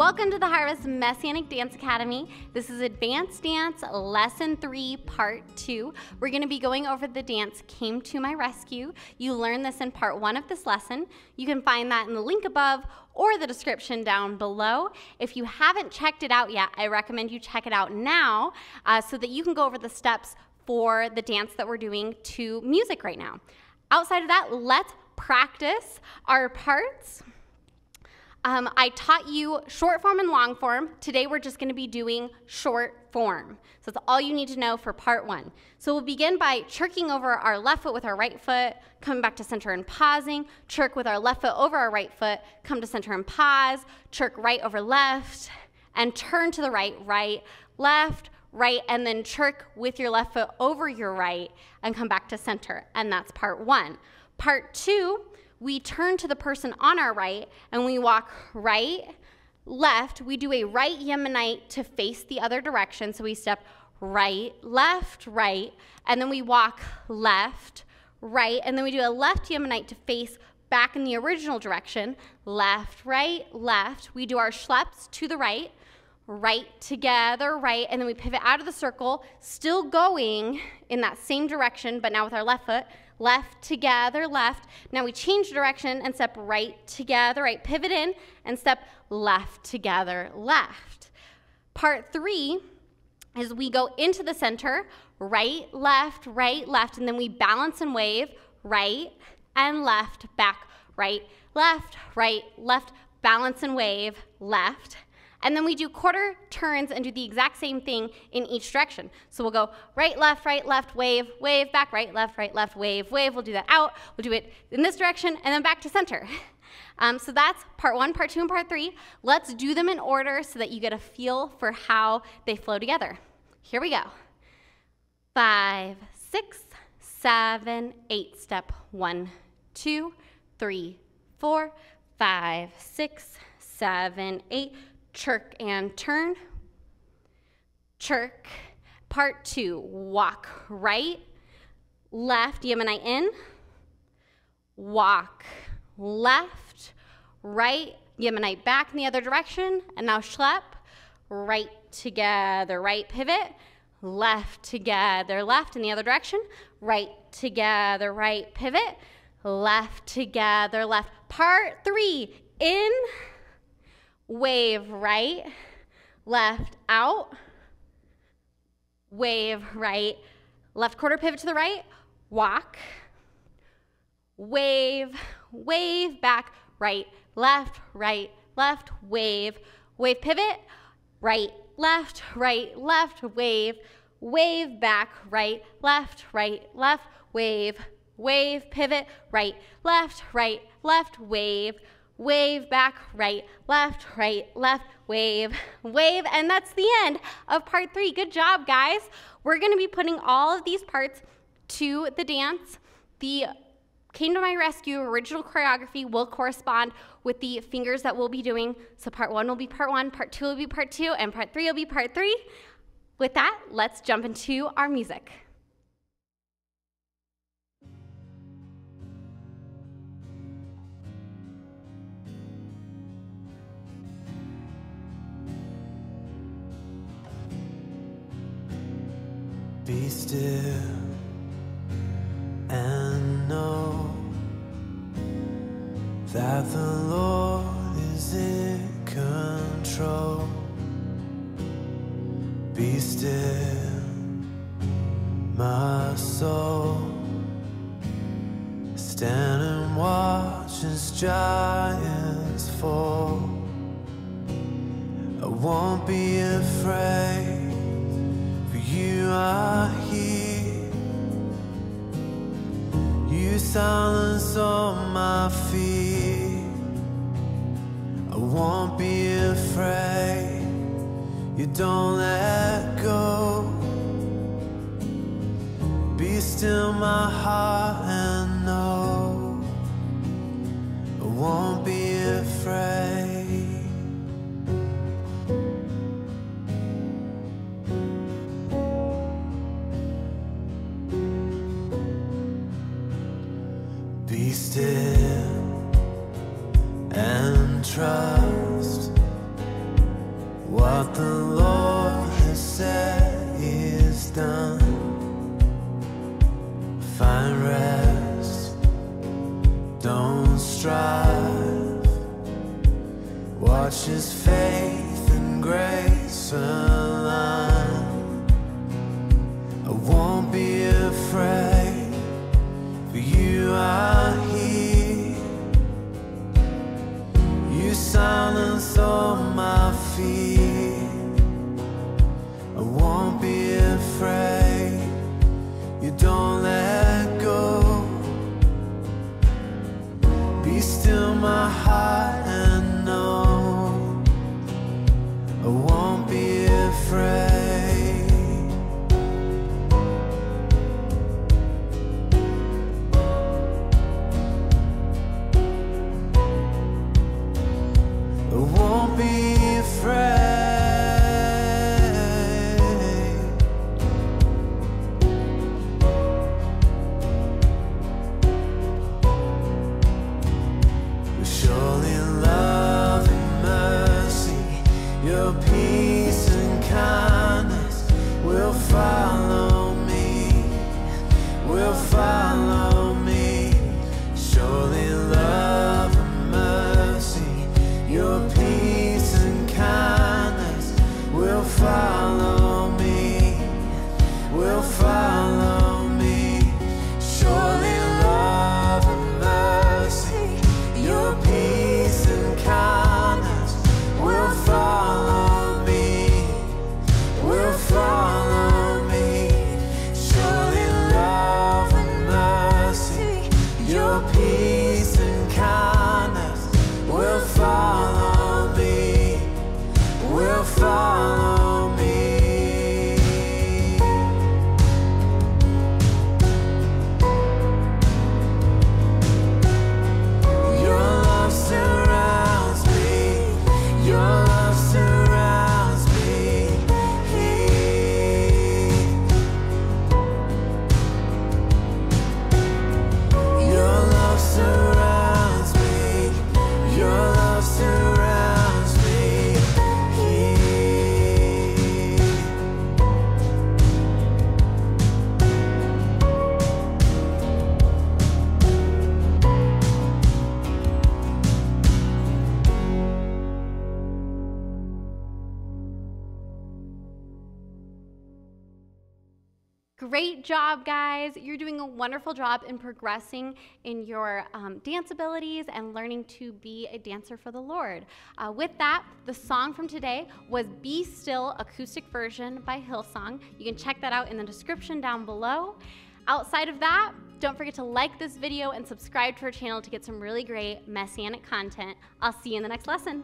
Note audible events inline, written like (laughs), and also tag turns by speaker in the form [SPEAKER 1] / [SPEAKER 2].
[SPEAKER 1] Welcome to the Harvest Messianic Dance Academy. This is Advanced Dance Lesson 3, Part 2. We're going to be going over the dance Came to My Rescue. You learned this in Part 1 of this lesson. You can find that in the link above or the description down below. If you haven't checked it out yet, I recommend you check it out now uh, so that you can go over the steps for the dance that we're doing to music right now. Outside of that, let's practice our parts. Um, I taught you short form and long form. Today we're just going to be doing short form. So that's all you need to know for part one. So we'll begin by chirking over our left foot with our right foot, coming back to center and pausing, chirk with our left foot over our right foot, come to center and pause, chirk right over left, and turn to the right, right, left, right, and then chirk with your left foot over your right and come back to center. And that's part one. Part two, we turn to the person on our right and we walk right, left. We do a right Yemenite to face the other direction. So we step right, left, right, and then we walk left, right, and then we do a left Yemenite to face back in the original direction, left, right, left. We do our schleps to the right, right together, right, and then we pivot out of the circle, still going in that same direction, but now with our left foot, left together, left. Now we change direction and step right together, right, pivot in and step left together, left. Part three is we go into the center, right, left, right, left, and then we balance and wave, right and left, back, right, left, right, left, balance and wave, left, and then we do quarter turns and do the exact same thing in each direction. So we'll go right, left, right, left, wave, wave, back, right, left, right, left, wave, wave. We'll do that out. We'll do it in this direction and then back to center. (laughs) Um, so that's part one, part two, and part three. Let's do them in order so that you get a feel for how they flow together. Here we go. Five, six, seven, eight. Step one, two, three, four, five, six, seven, eight chirk and turn, chirk. Part two, walk right, left, Yemenite in, walk left, right, Yemenite back in the other direction, and now schlep, right together, right pivot, left together, left in the other direction, right together, right pivot, left together, left. Part three, in, wave right, left, out, wave right, left quarter pivot to the right, walk, wave, wave back, right, left, right, left, wave, wave pivot, right, left, right, left, wave, wave back, right, left, right, left, wave, wave, pivot, right, left, right, left, wave, wave, back, right, left, right, left, wave, (laughs) wave, and that's the end of part three. Good job, guys. We're gonna be putting all of these parts to the dance. The Came to My Rescue original choreography will correspond with the fingers that we'll be doing. So part one will be part one, part two will be part two, and part three will be part three. With that, let's jump into our music.
[SPEAKER 2] Still and know that the Lord is in control. Be still, my soul. Stand and watch as giants fall. I won't be afraid for you are silence all my fear. I won't be afraid. You don't let go. Be still, my heart, Be still and trust what the Lord has said is done. Find rest, don't strive. Watch His faith and grace align. I won't be afraid, for you are silence all my fear. I won't be afraid. You don't let go. Be still, my heart, peace
[SPEAKER 1] Great job, guys. You're doing a wonderful job in progressing in your um, dance abilities and learning to be a dancer for the Lord. Uh, with that, the song from today was Be Still acoustic version by Hillsong. You can check that out in the description down below. Outside of that, don't forget to like this video and subscribe to our channel to get some really great messianic content. I'll see you in the next lesson.